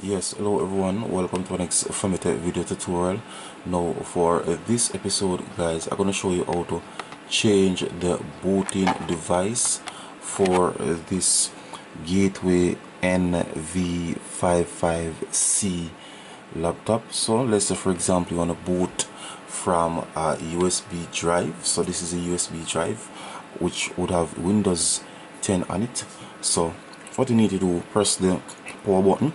yes hello everyone. Welcome to our next Femitech video tutorial. Now for uh, this episode guys i'm going to show you how to change the booting device for uh, this gateway nv55c laptop. So let's say for example you want to boot from a usb drive. So this is a usb drive which would have windows 10 on it. So what you need to do press the power button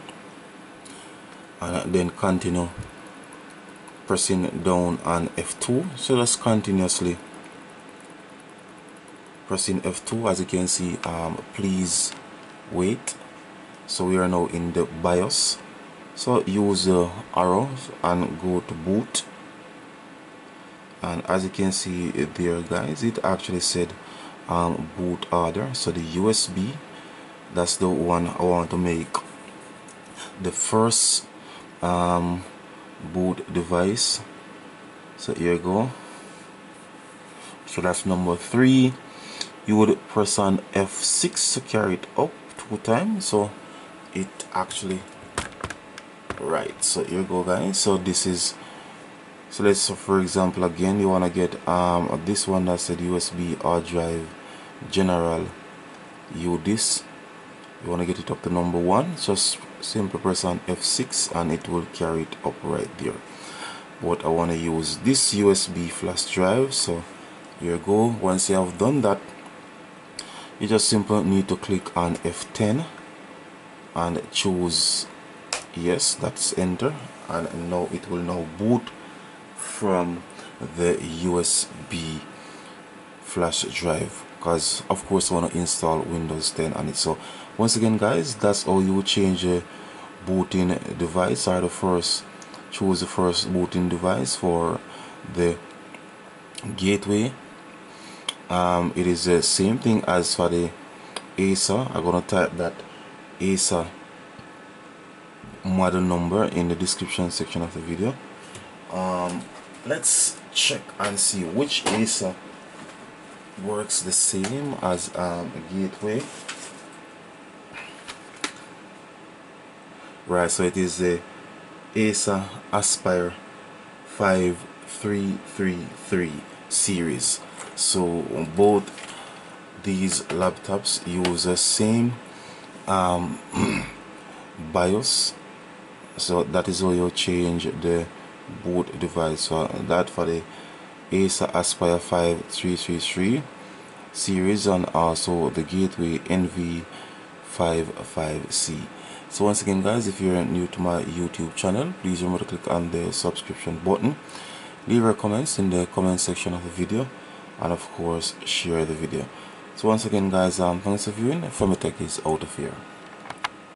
and then continue pressing down on F2 so just continuously pressing F2 as you can see um, please wait. So we are now in the BIOS. So use the arrows and go to boot. And as you can see there guys it actually said um, boot order. So the USB that's the one I want to make the first um, boot device. So here you go. So that's number three. You would press on F6 to carry it up two times. So it actually right so here you go guys. So this is so let's so for example again you want to get um this one that said USB hard drive general you this you want to get it up to number one. Just simply press on F6 and it will carry it up right there. But I want to use this USB flash drive so here you go. Once you have done that you just simply need to click on F10 and choose yes that's enter. And now it will now boot from the USB flash drive because of course I want to install Windows 10 on it. So once again guys that's how you change a booting device or the first choose the first booting device for the gateway. Um, it is the same thing as for the Acer. I'm gonna type that Acer model number in the description section of the video. Um, let's check and see which Acer works the same as um, a gateway. Right so it is the Acer Aspire 5333 series. So both these laptops use the same um, BIOS. So that is how you change the boot device. So that for the Acer Aspire 5333 series and also the Gateway NV55C. So once again guys if you're new to my YouTube channel please remember to click on the subscription button leave your comments in the comment section of the video and of course share the video. So once again guys um, thanks for viewing Femitech is out of here.